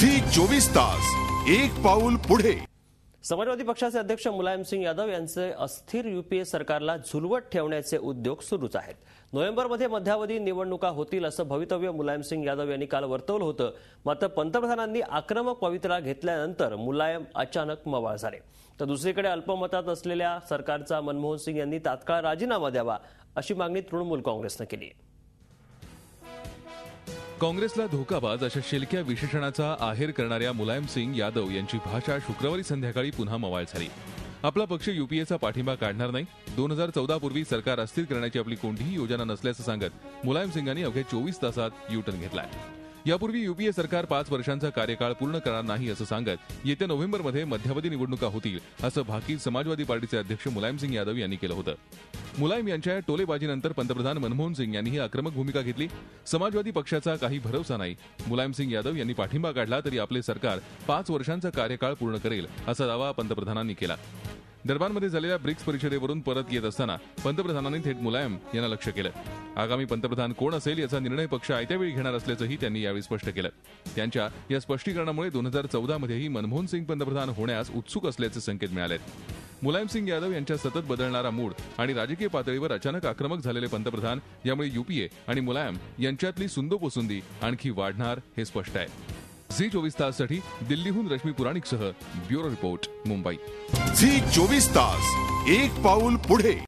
Zee चोवीस तास एक पाऊल पुढे. समाजवादी पक्षाचे अध्यक्ष मुलायम सिंग यादव यांचे अस्थिर युपीए सरकारला झुलवत ठेवण्याचे उद्योग सुरूच आहेत. नोव्हेंबरमध्ये मध्यावधी निवडणुका होतील असं भवितव्य मुलायम सिंग यादव यांनी काल वर्तवलं होतं. मात्र पंतप्रधानांनी आक्रमक पवित्रा घेतल्यानंतर मुलायम अचानक मवाळ झाले. तर दुसरीकडे अल्पमतात असलेल्या सरकारचा मनमोहन सिंग यांनी तात्काळ राजीनामा द्यावा अशी मागणी तृणमूल काँग्रेसनं केली आहे. काँग्रेसला धोकाबाज अशा शेलक्या विशेषणाचा आहेर करणाऱ्या मुलायम सिंग यादव यांची भाषा शुक्रवारी संध्याकाळी पुन्हा मवाळ झाली. आपला पक्ष युपीएचा पाठिंबा काढणार नाही. दोन हजार चौदा पूर्वी सरकार अस्थिर करण्याची आपली कोणतीही योजना नसल्याचं सांगत मुलायम सिंगांनी अवघ्या चोवीस तासात युटर्न घेतलाय. यापूर्वी युपीए सरकार पाच वर्षांचा कार्यकाळ पूर्ण करणार नाही असं सांगत येत्या नोव्हेंबरमध्ये मध्यावधी निवडणुका होतील असं भाकीत समाजवादी पार्टीचे अध्यक्ष मुलायमसिंग यादव यांनी केलं होतं. मुलायम यांच्या टोलेबाजीनंतर पंतप्रधान मनमोहन सिंग यांनी ही आक्रमक भूमिका घेतली. समाजवादी पक्षाचा काही भरवसा नाही. मुलायम सिंग यादव यांनी पाठिंबा काढला तरी आपले सरकार पाच वर्षांचा कार्यकाळ पूर्ण करेल असा दावा पंतप्रधानांनी केला. दरबारमध्ये झालेल्या ब्रिक्स परिषदेवरून परत येत असताना पंतप्रधानांनी थेट मुलायम यांना लक्ष केलं. आगामी पंतप्रधान कोण असेल याचा निर्णय पक्ष आयत्या वेळी घेणार असल्याचंही त्यांनी यावेळी स्पष्ट केलं. त्यांच्या या स्पष्टीकरणामुळे दोन हजार चौदामध्येही मनमोहन सिंग पंतप्रधान होण्यास उत्सुक असल्याचे संकेत मिळाले मुलायमसिंग यादव यांच्या सतत बदलणारा मूड आणि राजकीय पातळीवर अचानक आक्रमक झालेले पंतप्रधान यामुळे युपीए आणि मुलायम यांच्यातली सुंदोपोसुंदी आणखी वाढणार हे स्पष्ट आहे. झी चोवीस ताससाठी दिल्लीहून रश्मी पुराणिकसह ब्युरो रिपोर्ट मुंबई. झी चोवीस तास एक पाऊल पुढे.